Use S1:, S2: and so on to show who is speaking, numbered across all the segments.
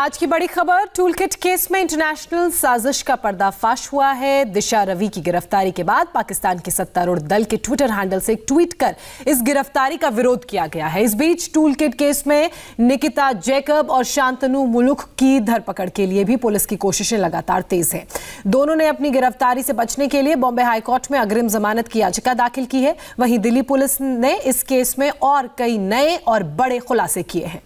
S1: आज की बड़ी खबर, टूलकिट केस में इंटरनेशनल साजिश का पर्दाफाश हुआ है। दिशा रवि की गिरफ्तारी के बाद पाकिस्तान के सत्तारूढ़ दल के ट्विटर हैंडल से ट्वीट कर इस गिरफ्तारी का विरोध किया गया है। इस बीच टूलकिट केस में निकिता जैकब और शांतनु मुलुक की धरपकड़ के लिए भी पुलिस की कोशिशें लगातार तेज है। दोनों ने अपनी गिरफ्तारी से बचने के लिए बॉम्बे हाईकोर्ट में अग्रिम जमानत की याचिका दाखिल की है। वहीं दिल्ली पुलिस ने इस केस में और कई नए और बड़े खुलासे किए हैं।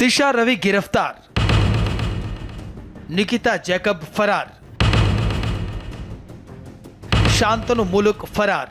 S2: दिशा रवि गिरफ़्तार। निकिता जैकब फरार। शांतनु मुलुक फरार।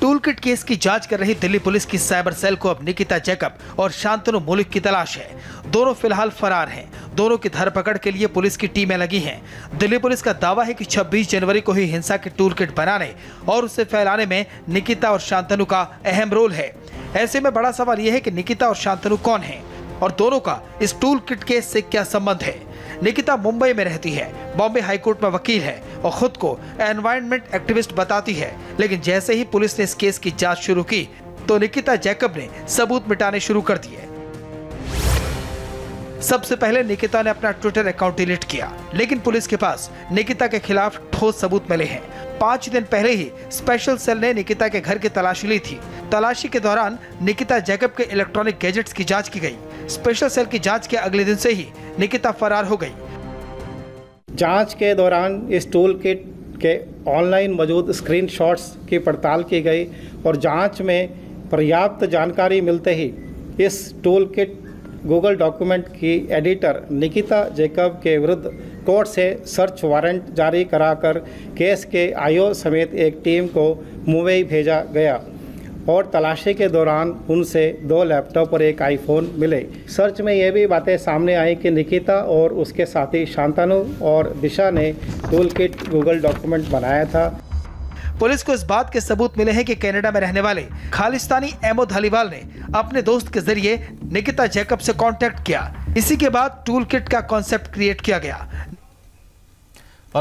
S2: टूलकिट केस की जाँच कर रही दिल्ली पुलिस की साइबर सेल को अब निकिता जैकब और शांतनु मुलुक की तलाश है। दोनों फ़िलहाल फरार हैं। दोनों की धरपकड़ के लिए पुलिस की टीमें लगी हैं। दिल्ली पुलिस का दावा है कि 26 जनवरी को ही हिंसा के टूल किट बनाने और उसे फैलाने में निकिता और शांतनु का अहम रोल है। ऐसे में बड़ा सवाल यह है कि निकिता और शांतनु कौन है? और दोनों का इस टूल किट केस से क्या संबंध है? निकिता मुंबई में रहती है, बॉम्बे हाईकोर्ट में वकील है और खुद को एनवायरमेंट एक्टिविस्ट बताती है। लेकिन जैसे ही पुलिस ने इस केस की जाँच शुरू की तो निकिता जैकब ने सबूत मिटाने शुरू कर दिए। सबसे पहले निकिता ने अपना ट्विटर अकाउंट डिलीट किया। लेकिन पुलिस के पास निकिता के खिलाफ ठोस सबूत मिले हैं। पाँच दिन पहले ही स्पेशल सेल ने निकिता के घर की तलाशी ली थी। तलाशी के दौरान निकिता जैकब के इलेक्ट्रॉनिक गैजेट्स की जाँच की गई। स्पेशल सेल की जाँच के अगले दिन से ही निकिता फरार हो गई।
S3: जाँच के दौरान इस टूल किट के ऑनलाइन मौजूद स्क्रीनशॉट्स की पड़ताल की गई और जाँच में पर्याप्त जानकारी मिलते ही इस टूल किट गूगल डॉक्यूमेंट की एडिटर निकिता जेकब के विरुद्ध कोर्ट से सर्च वारंट जारी कराकर केस के आयो समेत एक टीम को मुंबई भेजा गया और तलाशी के दौरान उनसे दो लैपटॉप और एक आईफोन मिले। सर्च में ये भी बातें सामने आई कि निकिता और उसके साथी शांतानु और दिशा ने टूल किट गूगल डॉक्यूमेंट बनाया था।
S2: पुलिस को इस बात के सबूत मिले हैं कि कनाडा में रहने वाले खालिस्तानी एमोद हलीवाल ने अपने दोस्त के ज़रिए निकिता जैकब से कांटेक्ट किया। इसी के बाद टूल किट का कॉन्सेप्ट क्रिएट किया गया।